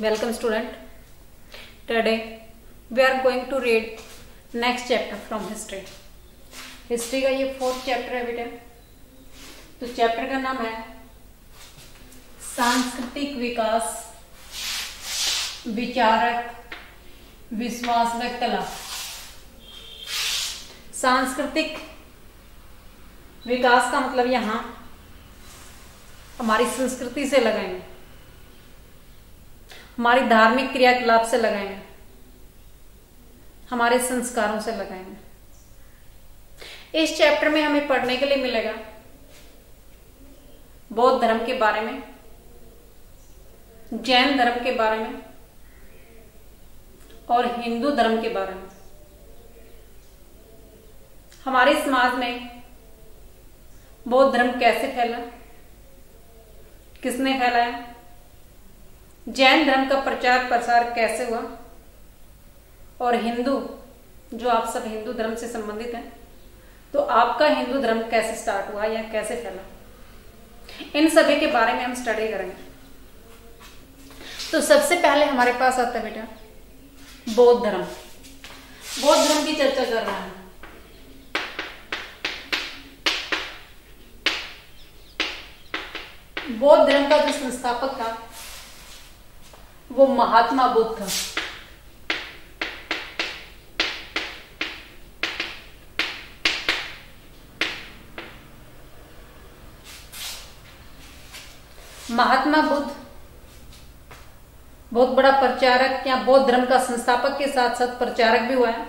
Welcome, student. Today, we are going to read next chapter from history. History का ये fourth chapter है बेटे तो चैप्टर का नाम है सांस्कृतिक विकास, विचारक विश्वास व कला सांस्कृतिक विकास का मतलब यहाँ हमारी संस्कृति से लगाएँगे हमारी धार्मिक क्रियाकलाप से लगाएँगे हमारे संस्कारों से लगाएँगे इस चैप्टर में हमें पढ़ने के लिए मिलेगा बौद्ध धर्म के बारे में, जैन धर्म के बारे में, और हिंदू धर्म के बारे में। हमारे समाज में बौद्ध धर्म कैसे फैला, किसने फैलाया जैन धर्म का प्रचार प्रसार कैसे हुआ? और हिंदू, जो आप सब हिंदू धर्म से संबंधित हैं तो आपका हिंदू धर्म कैसे स्टार्ट हुआ या कैसे फैला? इन सभी के बारे में हम स्टडी करेंगे। तो सबसे पहले हमारे पास आता है बेटा, बौद्ध धर्म। बौद्ध धर्म की चर्चा कर रहा है। बौद्ध धर्म का जो संस्थापक था वो महात्मा बुद्ध था। महात्मा बुद्ध, बहुत बड़ा प्रचारक या बौद्ध धर्म का संस्थापक के साथ साथ प्रचारक भी हुआ है।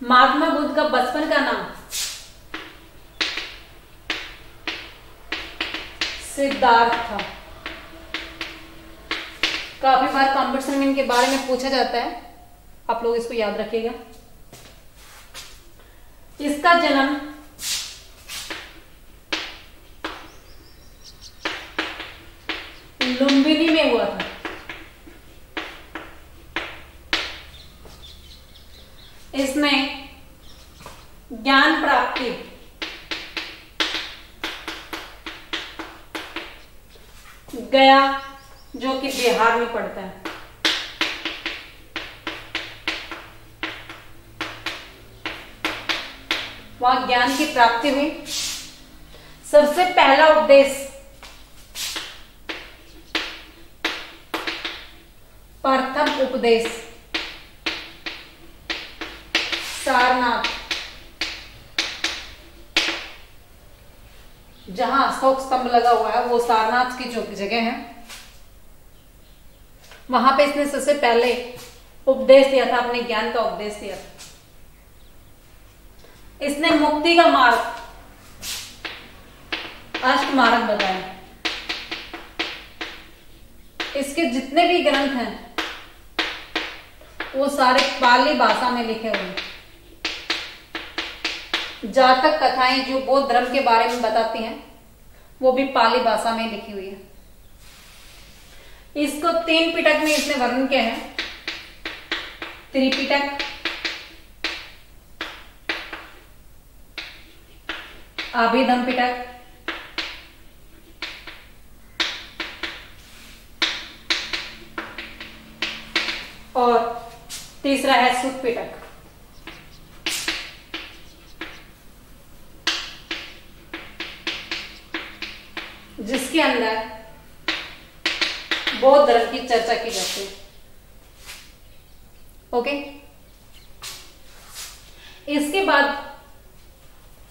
महात्मा बुद्ध का बचपन का नाम सिद्धार्थ था। काफ़ी बार कॉम्पिटिशन में इनके बारे में पूछा जाता है। आप लोग इसको याद रखिएगा। इसका जन्म लुम्बिनी में हुआ था। इसने ज्ञान प्राप्ति गया। जो कि बिहार में पड़ता है। वहाँ ज्ञान की प्राप्ति हुई। सबसे पहला उपदेश, प्रथम उपदेश, सारनाथ, जहाँ अशोक स्तंभ लगा हुआ है, वो सारनाथ की जो जगह है। वहाँ पे इसने सबसे पहले उपदेश दिया था, अपने ज्ञान का उपदेश दिया था। इसने मुक्ति का मार्ग, अष्ट मार्ग बताया इसके जितने भी ग्रंथ हैं, वो सारे पाली भाषा में लिखे हुए जातक कथाएँ जो बौद्ध धर्म के बारे में बताती हैं, वो भी पाली भाषा में लिखी हुई है। इसको तीन पिटक में इसने वर्णन किया है। त्रिपिटक। अभिधम पिटक। और तीसरा है सुख पिटक जिसके अंदर बौद्ध धर्म की चर्चा की जाती है। ओके इसके बाद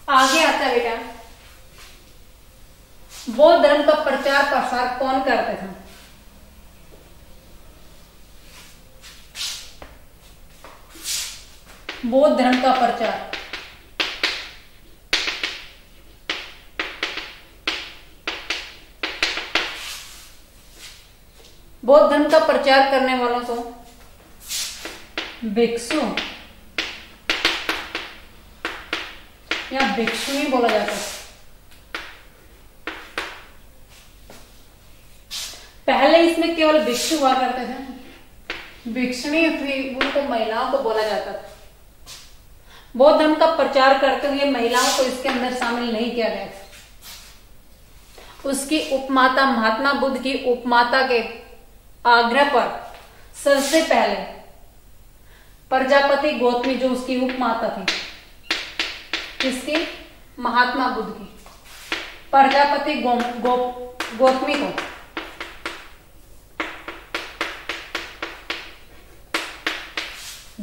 आगे आता है बेटा। बौद्ध धर्म का प्रचार प्रसार कौन करते थे? बौद्ध धर्म का प्रचार। बौद्ध धर्म का प्रचार करने वालों को। भिक्षु। या भिक्षु ही बोला जाता है। पहले इसमें केवल भिक्षु हुआ करते थे। भिक्षुणी थी उनको महिलाओं को बोला जाता था। बौद्ध धर्म का प्रचार करते हुए महिलाओं को इसके अंदर शामिल नहीं किया गया उसकी उपमाता महात्मा बुद्ध की उपमाता के आग्रह पर सबसे पहले। प्रजापति गौतमी जो उसकी उपमाता थी। किसकी? महात्मा बुद्ध की। प्रजापति गो, गो, गौतमी को।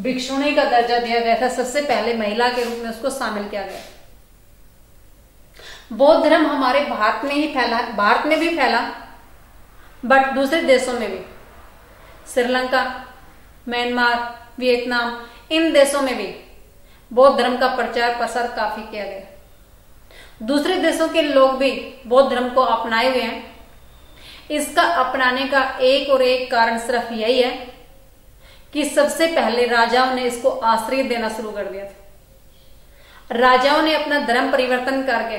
भिक्षुणी का दर्जा दिया गया था। सबसे पहले महिला के रूप में उसको शामिल किया गया। बौद्ध धर्म हमारे भारत में ही फैला भारत में भी फैला बट दूसरे देशों में भी। श्रीलंका, म्यांमार, वियतनाम, इन देशों में भी बौद्ध धर्म का प्रचार प्रसार काफ़ी किया गया। दूसरे देशों के लोग भी बौद्ध धर्म को अपनाए हुए हैं। इसका अपनाने का एक और एक कारण सिर्फ़ यही है कि सबसे पहले राजाओं ने इसको आश्रय देना शुरू कर दिया था। राजाओं ने अपना धर्म परिवर्तन करके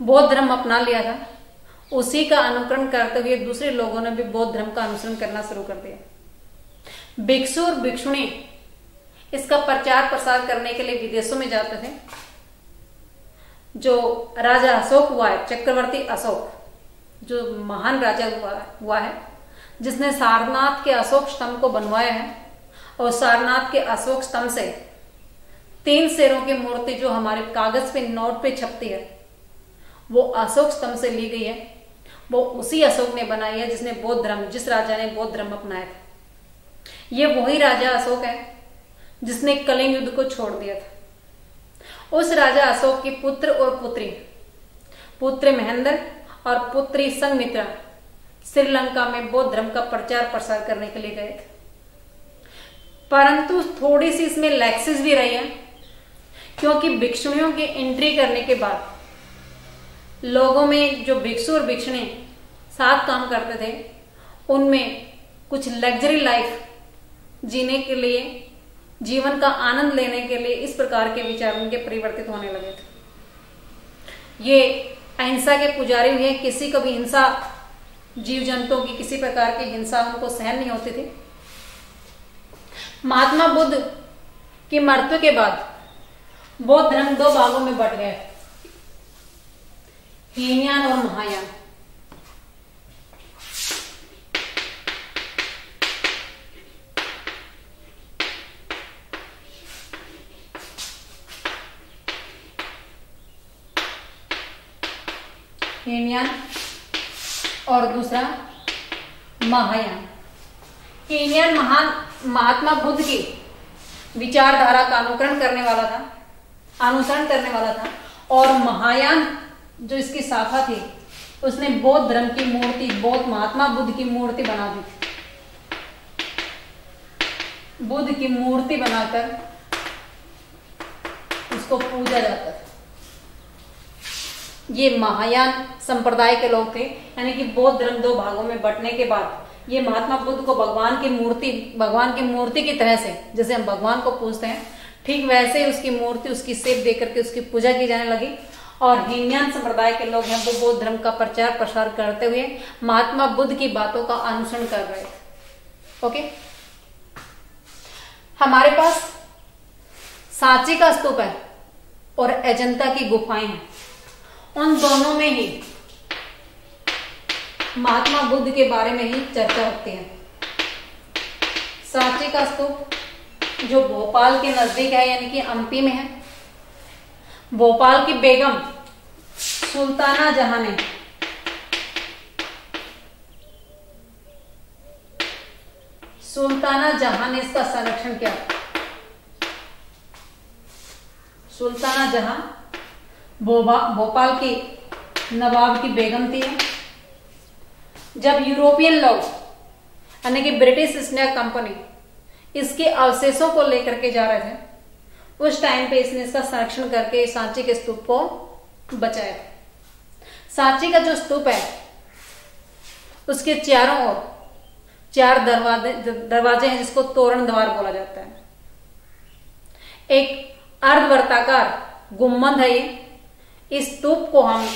बौद्ध धर्म अपना लिया था। उसी का अनुकरण करते हुए दूसरे लोगों ने भी बौद्ध धर्म का अनुसरण करना शुरू कर दिया। भिक्षु और भिक्षुणी इसका प्रचार प्रसार करने के लिए विदेशों में जाते थे। जो राजा अशोक हुआ है, चक्रवर्ती अशोक, जो महान राजा हुआ हुआ है, जिसने सारनाथ के अशोक स्तंभ को बनवाया है और सारनाथ के अशोक स्तंभ से तीन शेरों की मूर्ति जो हमारे कागज़ पे, नोट पे छपती है, वो अशोक स्तंभ से ली गई है। वो उसी अशोक ने बनाई है जिसने बौद्ध धर्म, जिस राजा ने बौद्ध धर्म अपनाया था। ये वही राजा अशोक है जिसने कलिंग युद्ध को छोड़ दिया था। उस राजा अशोक की पुत्र और पुत्री, पुत्र महेंद्र और पुत्री संगमित्रा, श्रीलंका में बौद्ध धर्म का प्रचार प्रसार करने के लिए गए थे। परंतु थोड़ी सी इसमें लैक्सिस भी रही है, क्योंकि भिक्षुणियों की एंट्री करने के बाद लोगों में जो भिक्षु और भिक्षुणी साथ काम करते थे, उनमें कुछ लग्जरी लाइफ जीने के लिए, जीवन का आनंद लेने के लिए इस प्रकार के विचार उनके परिवर्तित होने लगे थे। ये अहिंसा के पुजारी हुए किसी को भी हिंसा जीव जंतुओं की किसी प्रकार की हिंसा उनको सहन नहीं होती थी। महात्मा बुद्ध की मृत्यु के बाद बौद्ध धर्म दो भागों में बट गए। हीनयान और महायान हीनयान और दूसरा? महायान हीनयान महान महात्मा बुद्ध की विचारधारा का अनुकरण करने वाला था, अनुसरण करने वाला था, और महायान जो इसकी शाखा थी, उसने बौद्ध धर्म की मूर्ति, बौद्ध महात्मा, बुद्ध की मूर्ति बना दी बुद्ध की मूर्ति बनाकर उसको पूजा जाता था। ये महायान संप्रदाय के लोग थे, यानी कि बौद्ध धर्म दो भागों में बंटने के बाद ये महात्मा बुद्ध को भगवान की मूर्ति, भगवान की मूर्ति की तरह से, जैसे हम भगवान को पूजते हैं, ठीक वैसे ही उसकी मूर्ति, उसकी सेप देकर करके उसकी पूजा की जाने लगी। और हीनयान संप्रदाय के लोग हैं, वो बौद्ध धर्म का प्रचार प्रसार करते हुए महात्मा बुद्ध की बातों का अनुसरण कर रहे थे ओके? हमारे पास सांची का स्तूप है और अजंता की गुफाएँ हैं। उन दोनों में ही महात्मा बुद्ध के बारे में ही चर्चा होती है। सांची का स्तूप जो भोपाल के नज़दीक है, यानी कि एमपी में है भोपाल की बेगम सुल्ताना जहाँ ने। सुल्ताना जहाँ ने इसका संरक्षण किया। सुल्ताना जहाँ भोपाल की नवाब की बेगम थी। जब यूरोपियन लोग, यानी कि ब्रिटिश इंडिया कंपनी इसके अवशेषों को लेकर के जा रहे थे उस टाइम पे इसने इसका संरक्षण करके सांची के स्तूप को बचाया सांची का जो स्तूप है, उसके चारों ओर, चार दरवाजे दरवाजे हैं जिसको तोरण द्वार बोला जाता है। एक अर्धवर्ताकार गुम्मद है ये। इस स्तूप को हम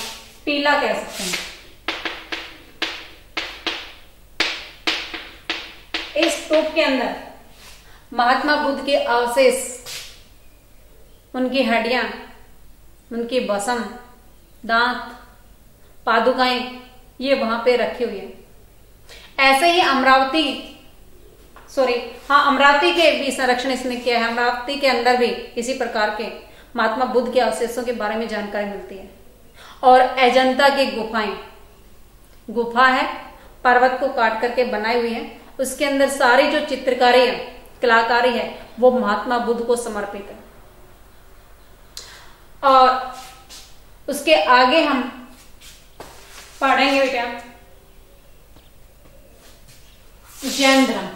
टीला कह सकते हैं। इस स्तूप के अंदर महात्मा बुद्ध के अवशेष उनकी हड्डियाँ, उनकी बसम, दांत, पादुकाएँ, ये वहाँ पे रखी हुई है। ऐसे ही अमरावती सॉरी हाँ अमरावती के भी संरक्षण इसने किया है। अमरावती के अंदर भी इसी प्रकार के महात्मा बुद्ध के अवशेषों के बारे में जानकारी मिलती है। और अजंता की गुफाएँ, गुफा है, पर्वत को काट करके बनाई हुई है। उसके अंदर सारी जो चित्रकारी है, कलाकारी है, वो महात्मा बुद्ध को समर्पित है। और उसके आगे हम पढ़ेंगे बेटा। जैन धर्म।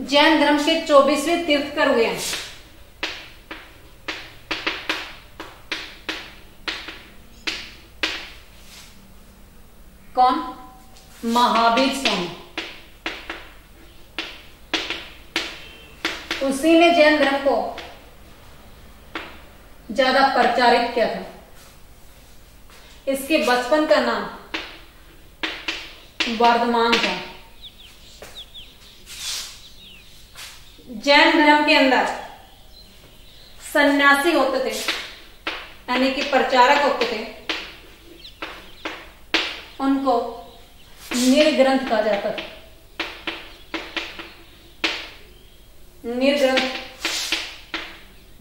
जैन धर्म के चौबीसवें तीर्थकर हुए हैं। कौन? महावीर स्वामी उसी ने जैन धर्म को ज़्यादा प्रचारित किया था। इसके बचपन का नाम वर्धमान था। जैन धर्म के अंदर सन्यासी होते थे, यानी कि प्रचारक होते थे। उनको निर्ग्रंथ कहा जाता था। निर्ग्रंथ।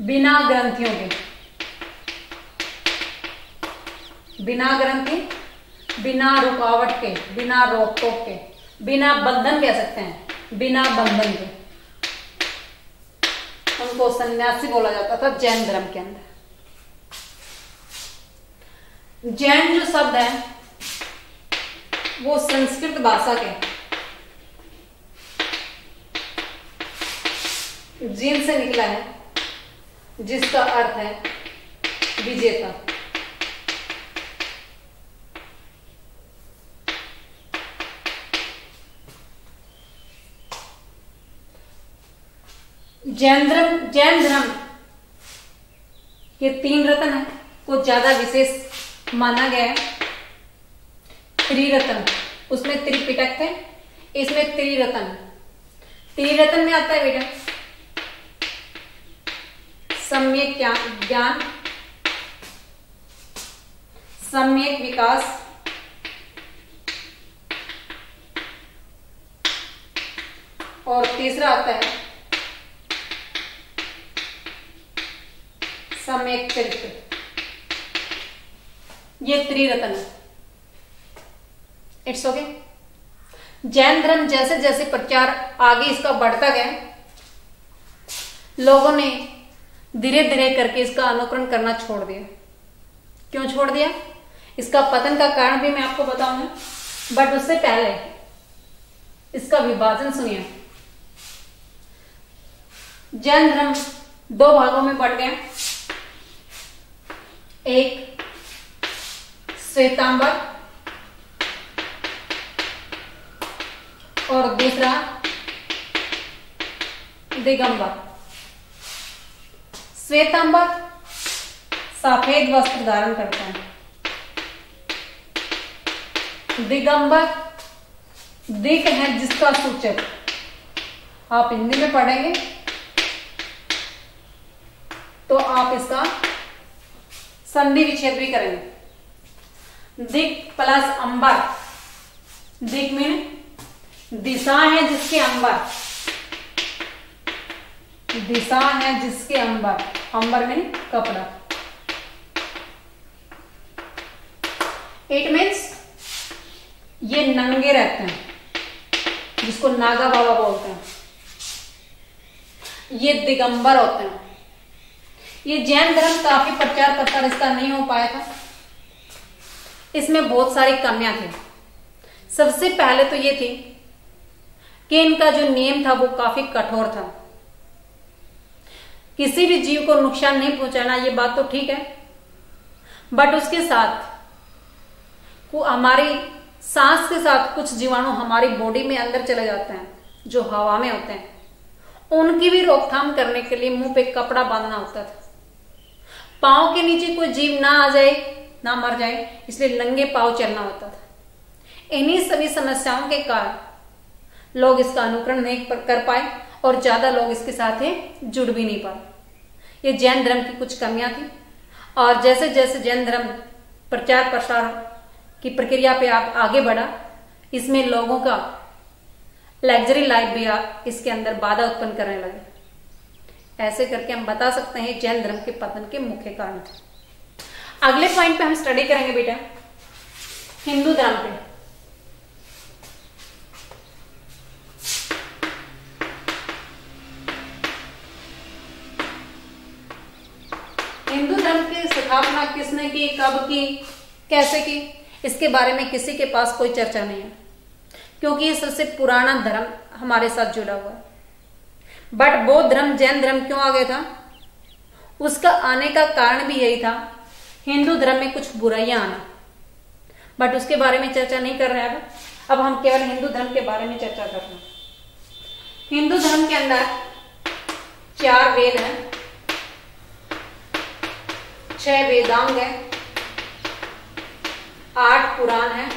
बिना ग्रंथियों के। बिना ग्रंथि, बिना रुकावट के, बिना रोक टोक के, बिना बंधन कह सकते हैं, बिना बंधन के। उनको सन्यासी बोला जाता था जैन धर्म के अंदर। जैन जो शब्द है वो संस्कृत भाषा के। जीन से निकला है, जिसका अर्थ है विजेता। जैन धर्म जैन धर्म के तीन रत्न को ज़्यादा विशेष माना गया है। त्रिरत्न। उसमें त्रिपिटक थे इसमें त्रिरत्न। त्रिरत्न में आता है बेटा। सम्यक ज्ञान सम्यक विकास। और तीसरा आता है। सम्यक चरित्र। ये त्रिरत्न इट्स ओके जैन धर्म जैसे जैसे प्रचार आगे इसका बढ़ता गया, लोगों ने धीरे धीरे करके इसका अनुकरण करना छोड़ दिया। क्यों छोड़ दिया? इसका पतन का कारण भी मैं आपको बताऊँगा। बट उससे पहले इसका विभाजन सुनिए। जैन धर्म दो भागों में बढ़ गया। एक, श्वेतांबर और दूसरा, दिगंबर। श्वेतांबर सफ़ेद वस्त्र धारण करता है। दिगंबर दिक है जिसका सूचक। आप हिंदी में पढ़ेंगे तो आप इसका संधि विच्छेद भी करेंगे। दिक प्लस अंबर। दिक में दिशा है जिसके अंबर। दिशा है जिसके अंबर। अंबर में कपड़ा। इट मीन्स ये नंगे रहते हैं, जिसको नागा बाबा बोलते हैं। ये दिगंबर होते हैं। ये जैन धर्म काफ़ी प्रचार प्रसार इसका नहीं हो पाया था। इसमें बहुत सारी कमियाँ थी। सबसे पहले तो ये थी कि इनका जो नियम था वो काफ़ी कठोर था। किसी भी जीव को नुकसान नहीं पहुंचाना, ये बात तो ठीक है। बट उसके साथ को हमारी सांस के साथ कुछ जीवाणु हमारी बॉडी में अंदर चले जाते हैं, जो हवा में होते हैं। उनकी भी रोकथाम करने के लिए मुँह पे कपड़ा बांधना होता था। पाँव के नीचे कोई जीव ना आ जाए, ना मर जाए, इसलिए नंगे पाव चलना होता था। इन्हीं सभी समस्याओं के कारण लोग इसका अनुकरण नहीं कर पाए और ज़्यादा लोग इसके साथ जुड़ भी नहीं पाए। ये जैन धर्म की कुछ कमियाँ थी। और जैसे जैसे जैन धर्म प्रचार प्रसार की प्रक्रिया पे आप आगे बढ़ा, इसमें लोगों का लग्जरी लाइफ भी आप इसके अंदर बाधा उत्पन्न करने लगे। ऐसे करके हम बता सकते हैं जैन धर्म के पतन के मुख्य कारण अगले पॉइंट पे हम स्टडी करेंगे बेटा, हिंदू धर्म पे हिंदू धर्म की स्थापना किसने की, कब की, कैसे की? इसके बारे में किसी के पास कोई चर्चा नहीं है। क्योंकि ये सबसे पुराना धर्म हमारे साथ जुड़ा हुआ है। बट बौद्ध धर्म, जैन धर्म क्यों आ गया था? उसका आने का कारण भी यही था, हिंदू धर्म में कुछ बुराइयाँ आना। बट उसके बारे में चर्चा नहीं कर रहे हैं अब हम केवल हिंदू धर्म के बारे में चर्चा कर रहे हैं। हिंदू धर्म के अंदर चार वेद हैं। छह वेदांग है, आठ पुराण है,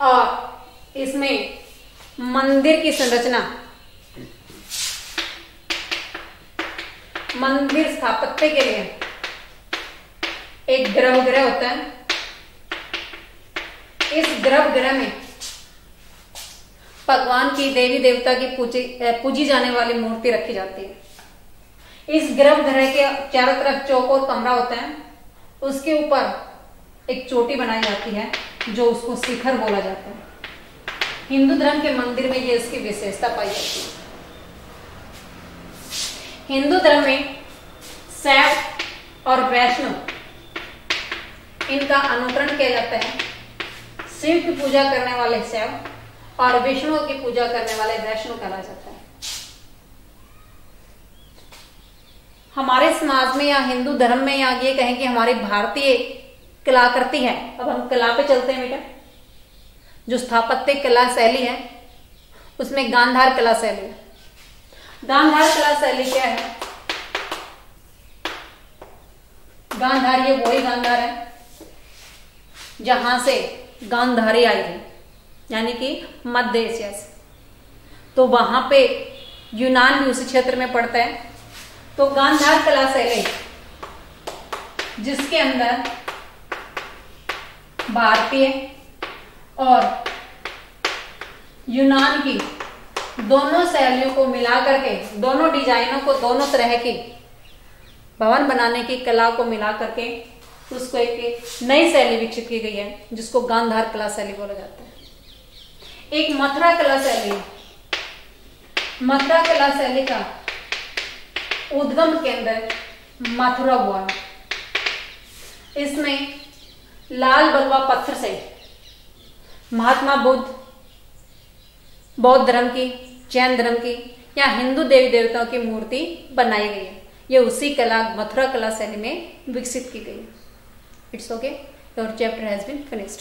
और इसमें मंदिर की संरचना, मंदिर स्थापत्य के लिए एक गर्भगृह होता है। इस गर्भगृह में भगवान की देवी देवता की पूजी पूजी जाने वाली मूर्ति रखी जाती है। इस गर्भगृह के चारों तरफ़ चौकोर कमरा होता है, उसके ऊपर एक चोटी बनाई जाती है, जो उसको शिखर बोला जाता है। हिंदू धर्म के मंदिर में ये इसकी विशेषता पाई जाती है। हिंदू धर्म में शैव और वैष्णव, इनका अनुकरण किया जाता है। शिव की पूजा करने वाले शैव और विष्णु की पूजा करने वाले वैष्णव कहा जाता है। हमारे समाज में या हिंदू धर्म में या ये कहें कि हमारे भारतीय कलाकृति है। अब हम कला पे चलते हैं बेटा। जो स्थापत्य कला शैली है, उसमें गांधार कला शैली है। गांधार कला शैली क्या है? गांधार ये वही गांधार है, जहाँ से गांधारी आई थी, यानी कि मध्य एशिया से। तो वहाँ पे यूनान भी उसी क्षेत्र में पड़ता है। तो गांधार कला शैली जिसके अंदर भारतीय और यूनान की दोनों शैलियों को मिला करके, दोनों डिजाइनों को, दोनों तरह की भवन बनाने की कला को मिला करके, उसको एक नई शैली विकसित की गई है, जिसको गांधार कला शैली बोला जाता है। एक मथुरा कला शैली, मथुरा कला शैली का उद्गम केंद्र मथुरा हुआ इसमें लाल बलुआ पत्थर से महात्मा बुद्ध, बौद्ध धर्म की, जैन धर्म की, या हिंदू देवी देवताओं की मूर्ति बनाई गई है। ये उसी कला, मथुरा कला शैली में विकसित की गई it's okay your chapter has been finished